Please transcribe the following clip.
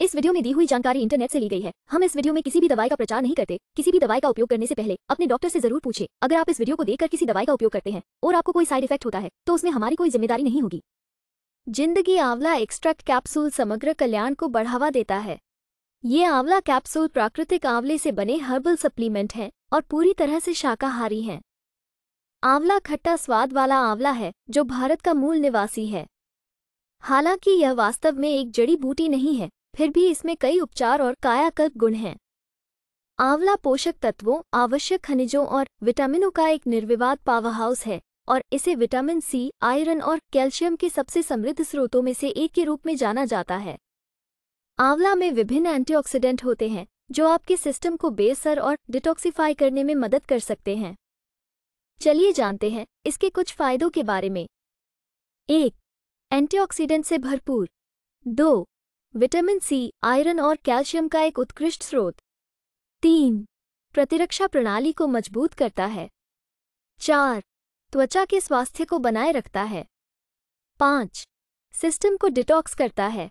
इस वीडियो में दी हुई जानकारी इंटरनेट से ली गई है। हम इस वीडियो में किसी भी दवाई का प्रचार नहीं करते। किसी भी दवाई का उपयोग करने से पहले अपने डॉक्टर से ज़रूर पूछे। अगर आप इस वीडियो को देखकर किसी दवाई का उपयोग करते हैं और आपको कोई साइड इफ़ेक्ट होता है तो उसमें हमारी कोई ज़िम्मेदारी नहीं होगी। ज़िंदगी आंवला एक्सट्रैक्ट कैप्सूल समग्र कल्याण को बढ़ावा देता है। ये आंवला कैप्सूल प्राकृतिक आंवले से बने हर्बल सप्लीमेंट हैं और पूरी तरह से शाकाहारी हैं। आंवला खट्टा स्वाद वाला आंवला है, जो भारत का मूल निवासी है। हालाँकि यह वास्तव में एक जड़ी बूटी नहीं है फिर भी इसमें कई उपचार और कायाकल्प गुण हैं। आंवला पोषक तत्वों, आवश्यक खनिजों और विटामिनों का एक निर्विवाद पावरहाउस है और इसे विटामिन सी, आयरन और कैल्शियम के सबसे समृद्ध स्रोतों में से एक के रूप में जाना जाता है। आंवला में विभिन्न एंटीऑक्सीडेंट होते हैं, जो आपके सिस्टम को बेसर और डिटॉक्सिफाई करने में मदद कर सकते हैं। चलिए जानते हैं इसके कुछ फायदों के बारे में। एक, एंटीऑक्सीडेंट से भरपूर। दो विटामिन सी, आयरन और कैल्शियम का एक उत्कृष्ट स्रोत। तीन, प्रतिरक्षा प्रणाली को मज़बूत करता है। चार, त्वचा के स्वास्थ्य को बनाए रखता है। पाँच, सिस्टम को डिटॉक्स करता है।